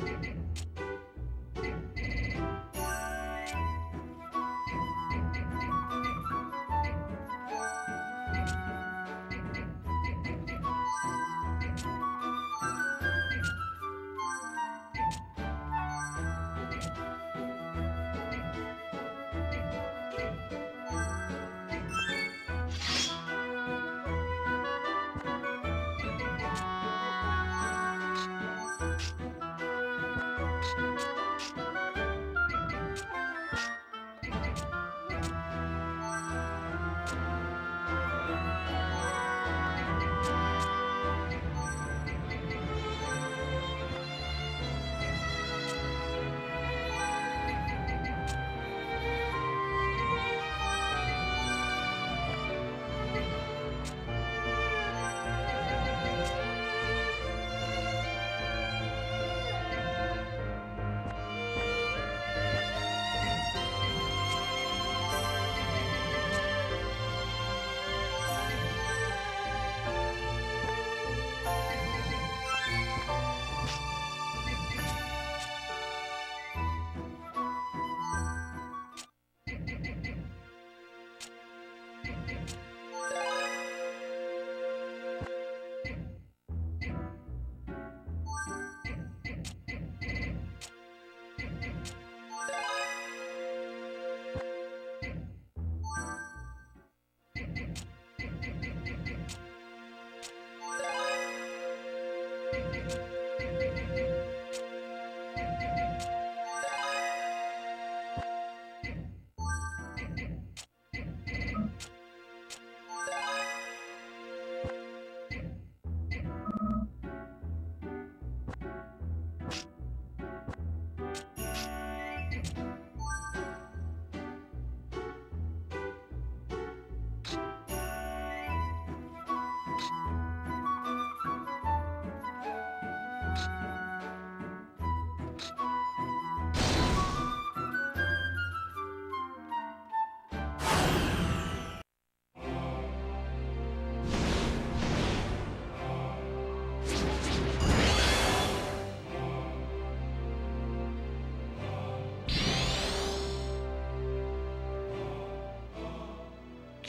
Thank you.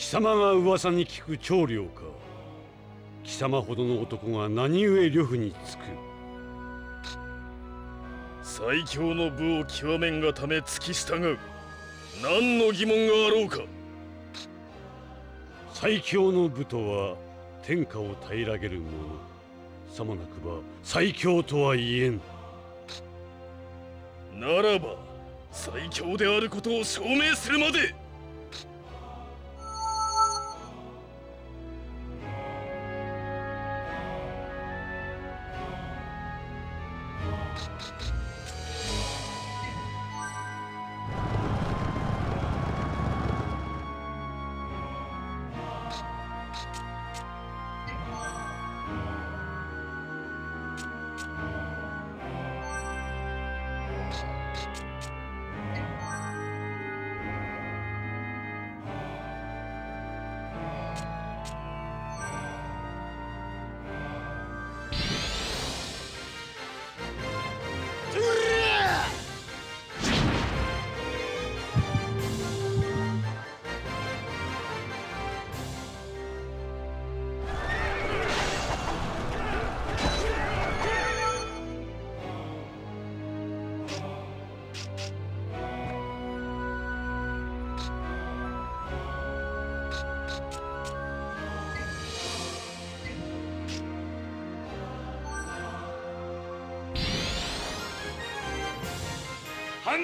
様が噂に聞く長領か。貴様ほどの男が何故呂布につく。最強の武を極めんがため付き従う。何の疑問があろうか。最強の武とは天下を平らげる者。さもなくば最強とは言えん。ならば最強であることを証明するまで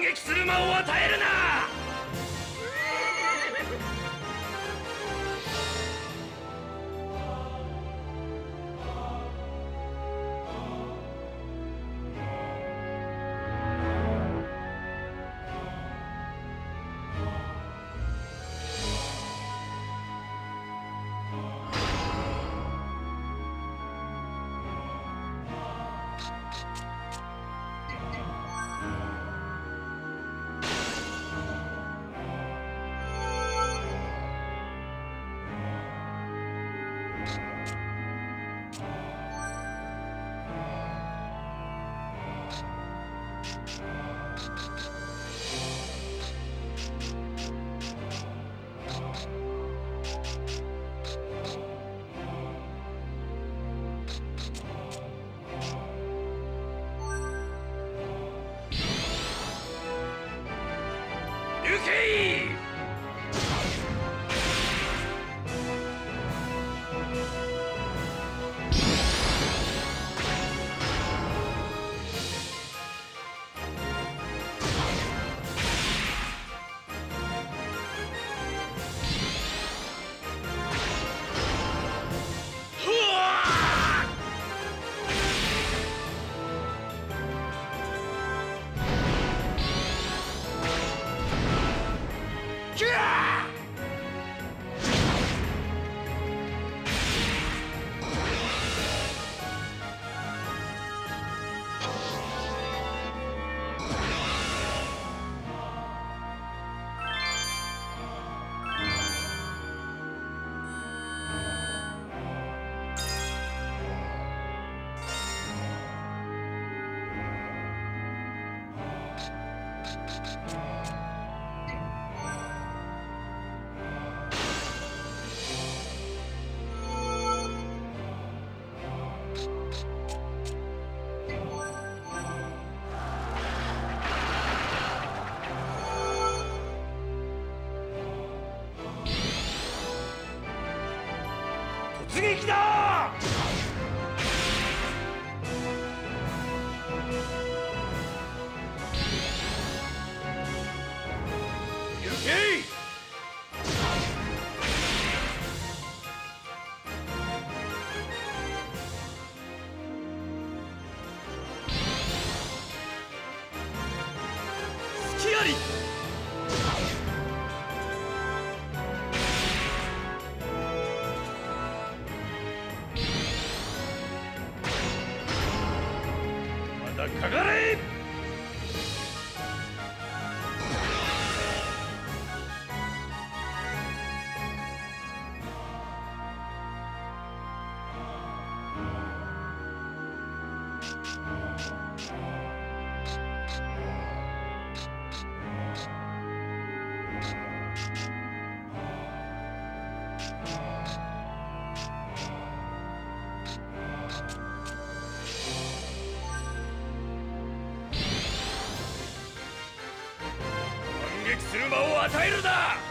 撃する間を与えるな！Steve! 出撃だ車する間を与えるな！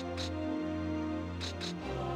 Thank you.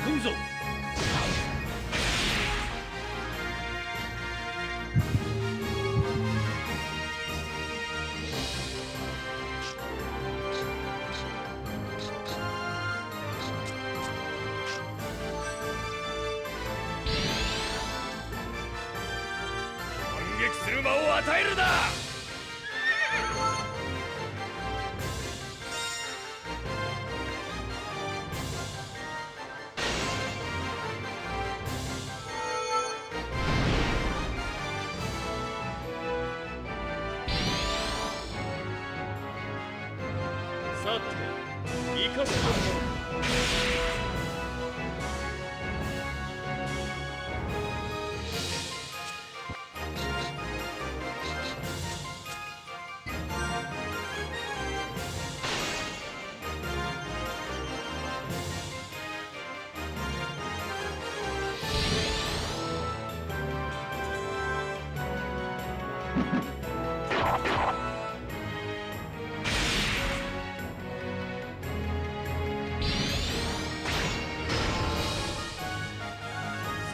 襲いて行か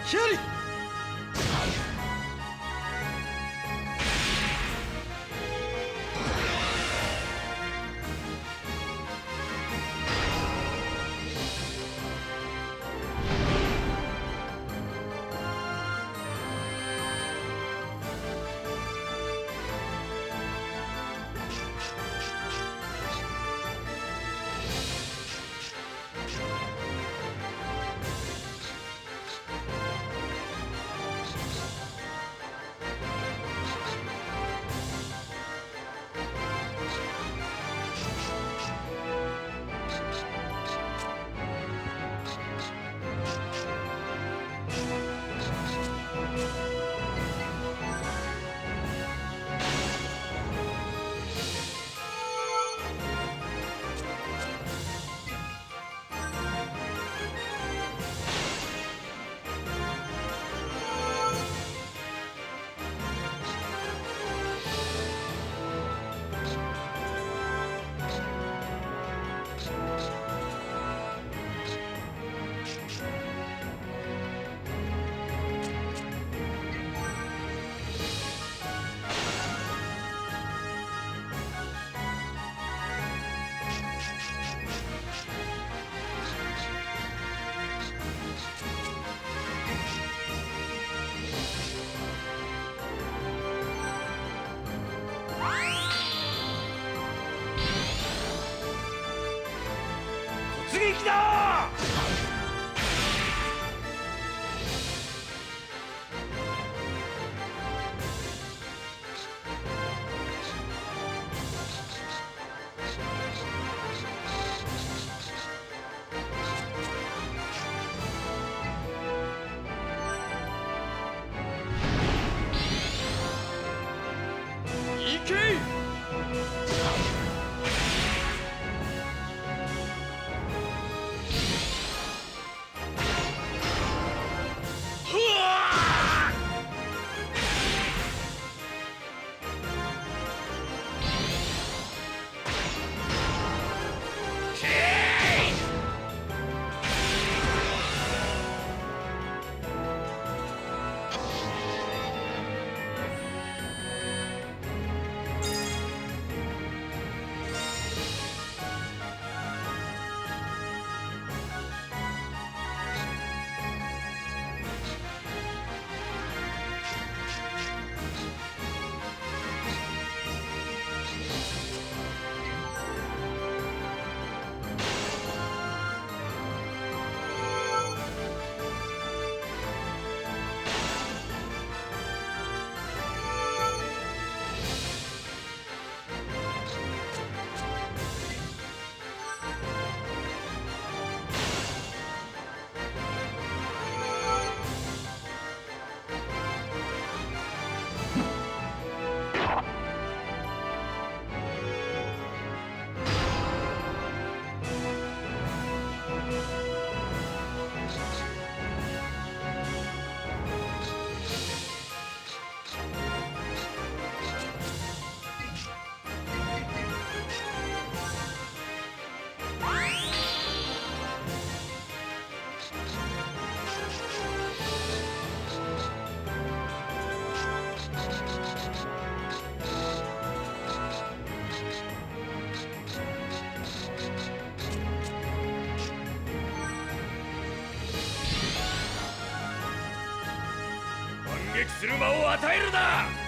Shuri! no! する間を与えるな！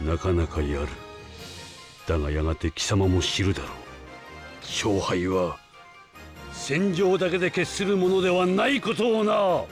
なかなかやる。だがやがて貴様も知るだろう。勝敗は戦場だけで決するものではないことをな。